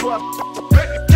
Fuck.